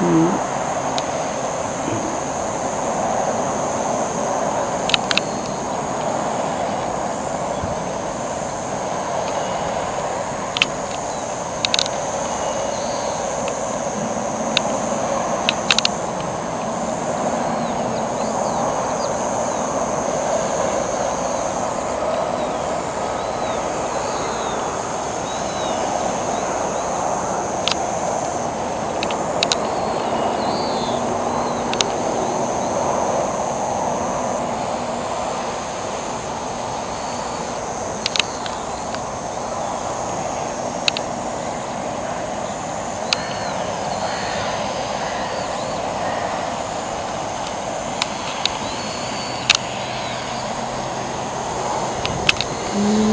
うん。Mm.